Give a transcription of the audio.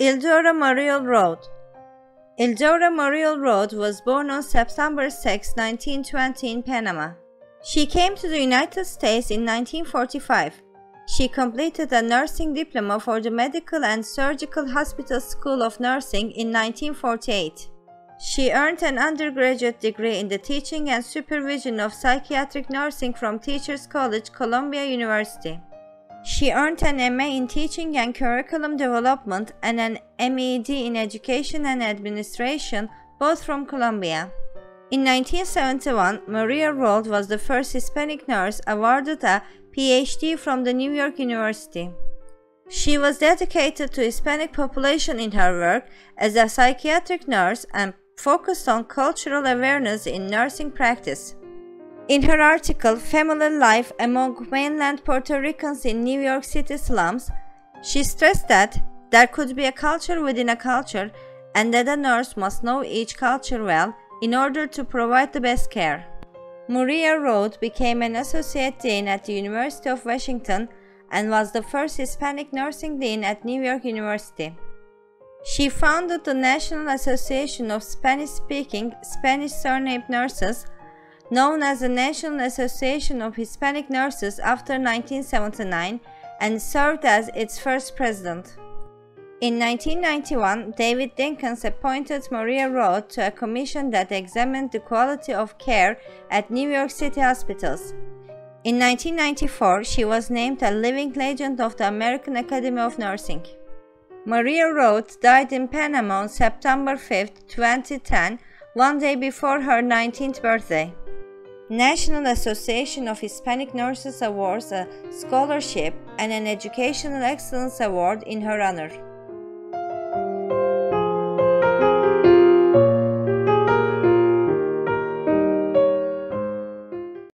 Ildaura Murillo-Rohde Ildora Muriel Road was born on September 6, 1920 in Panama. She came to the United States in 1945. She completed a nursing diploma for the Medical and Surgical Hospital School of Nursing in 1948. She earned an undergraduate degree in the teaching and supervision of psychiatric nursing from Teachers College, Columbia University. She earned an MA in teaching and curriculum development and an MED in education and administration, both from Columbia. In 1971, Murillo-Rohde was the first Hispanic nurse awarded a PhD from the New York University. She was dedicated to Hispanic population in her work as a psychiatric nurse and focused on cultural awareness in nursing practice. In her article Family Life Among Mainland Puerto Ricans in New York City Slums, she stressed that there could be a culture within a culture and that a nurse must know each culture well in order to provide the best care. Murillo-Rohde became an associate dean at the University of Washington and was the first Hispanic nursing dean at New York University. She founded the National Association of Spanish-speaking Spanish surname nurses, known as the National Association of Hispanic Nurses after 1979, and served as its first president. In 1991, David Dinkins appointed Murillo-Rohde to a commission that examined the quality of care at New York City hospitals. In 1994, she was named a Living Legend of the American Academy of Nursing. Murillo-Rohde died in Panama on September 5, 2010, one day before her 19th birthday. National Association of Hispanic Nurses awards a scholarship and an Educational Excellence Award in her honor.